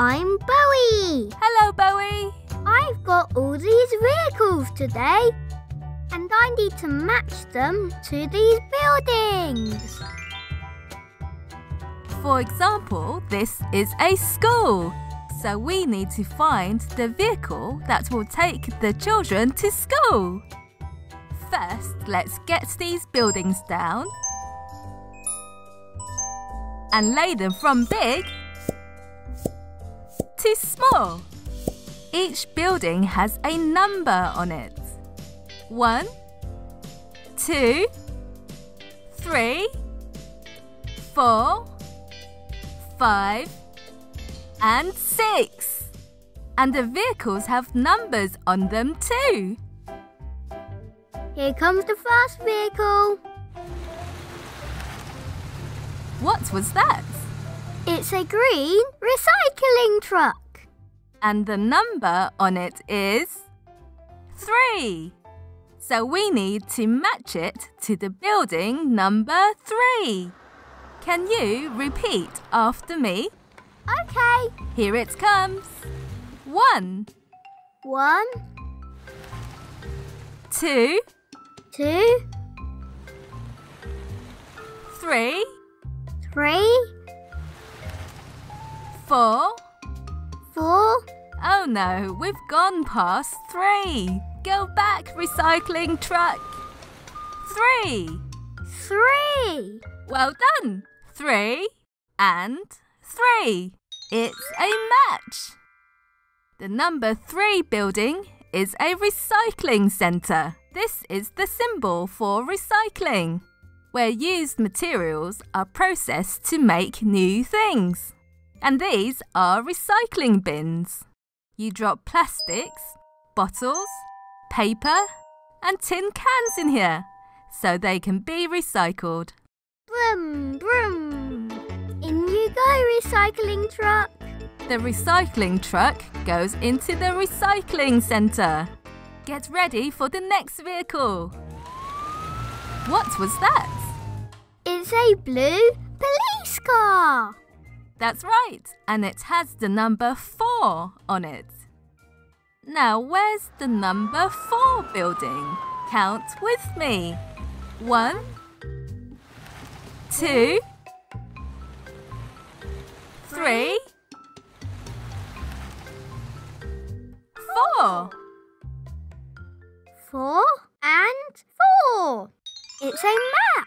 I'm Boey. Hello, Boey. I've got all these vehicles today, and I need to match them to these buildings. For example, this is a school. So we need to find the vehicle that will take the children to school. First, let's get these buildings down and lay them from big to small. Each building has a number on it. One, two, three, four, five, and six. And the vehicles have numbers on them too. Here comes the first vehicle. What was that? It's a green recycling truck. And the number on it is three. So we need to match it to the building number three. Can you repeat after me? Okay. Here it comes. One, One, two, two, three, three, four. four. Oh no, we've gone past three. Go back, recycling truck. Three. Three. Well done. Three and three. It's a match. The number three building is a recycling centre. This is the symbol for recycling, where used materials are processed to make new things. And these are recycling bins. You drop plastics, bottles, paper, and tin cans in here so they can be recycled. Brum, brum. In you go, recycling truck. The recycling truck goes into the recycling centre. Get ready for the next vehicle. What was that? It's a blue police car. That's right, and it has the number 4 on it. Now, where's the number 4 building? Count with me. One, two, three, four. Four and four. It's a match.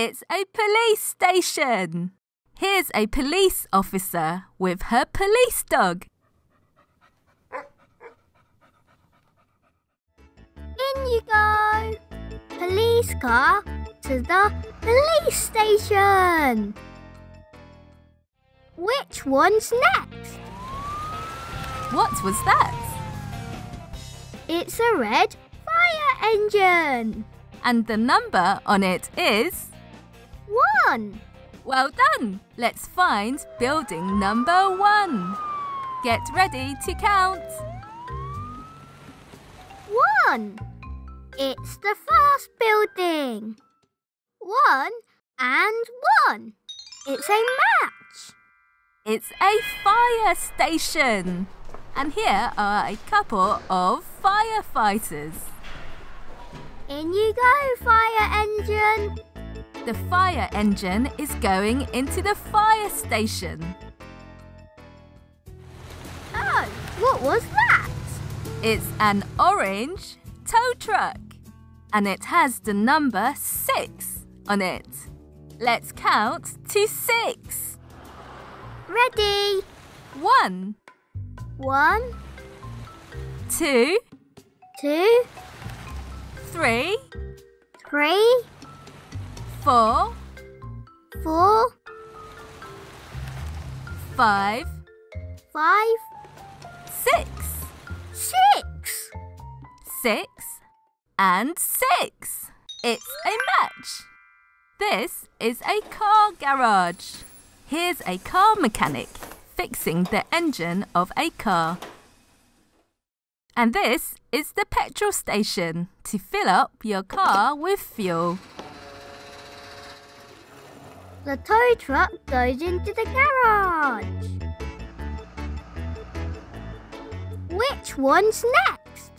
It's a police station. Here's a police officer with her police dog. In you go. Police car to the police station. Which one's next? What was that? It's a red fire engine. And the number on it is. One. Well done! Let's find building number one. Get ready to count. One. It's the first building. One and one. It's a match. It's a fire station. And here are a couple of firefighters. In you go, fire engine. The fire engine is going into the fire station. Oh, what was that? It's an orange tow truck. And it has the number six on it. Let's count to six. Ready. One, One, two, two, three, three, four, four, five, five, six. six. Six and six. It's a match. This is a car garage. Here's a car mechanic fixing the engine of a car. And this is the petrol station to fill up your car with fuel. The tow truck goes into the garage. Which one's next?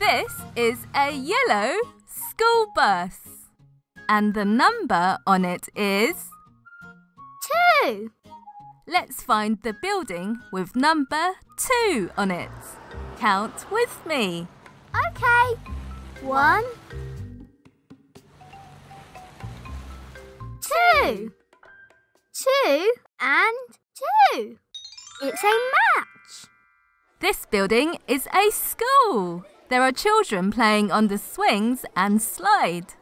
This is a yellow school bus. And the number on it is Two. Let's find the building with number 2 on it. Count with me. Okay. One. Two. Two and two. It's a match. This building is a school. There are children playing on the swings and slide.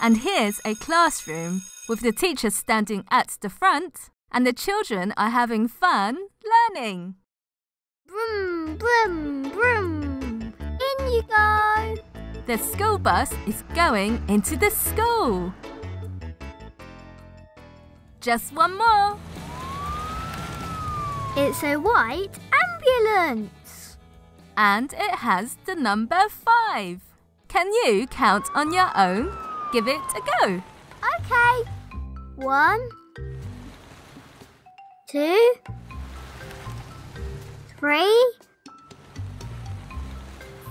And here's a classroom with the teacher standing at the front and the children are having fun learning. Broom, broom, broom. In you go. The school bus is going into the school. Just one more. It's a white ambulance. And it has the number five. Can you count on your own? Give it a go. Okay. One, two, three,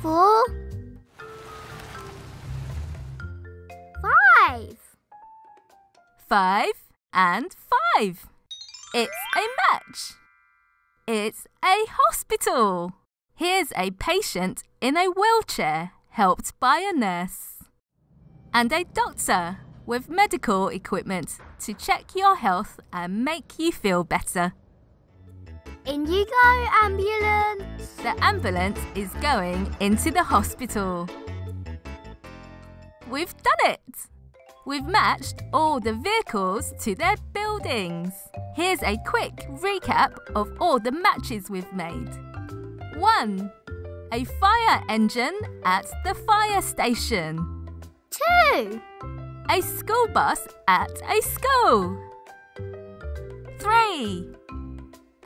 four, five. Five and five. It's a match. It's a hospital. Here's a patient in a wheelchair helped by a nurse. And a doctor with medical equipment to check your health and make you feel better. In you go, ambulance. The ambulance is going into the hospital. We've done it! We've matched all the vehicles to their buildings. Here's a quick recap of all the matches we've made. 1. A fire engine at the fire station. Two. A school bus at a school. 3.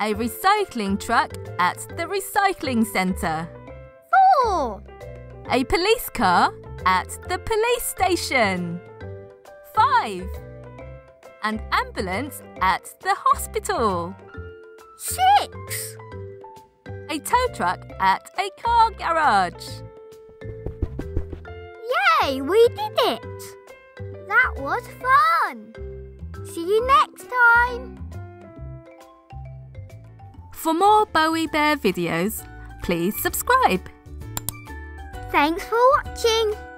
A recycling truck at the recycling centre. Four. A police car at the police station. 5. An ambulance at the hospital. Six. A tow truck at a car garage. Yay, we did it. That was fun. See you next time. For more Boey Bear videos, please subscribe. Thanks for watching.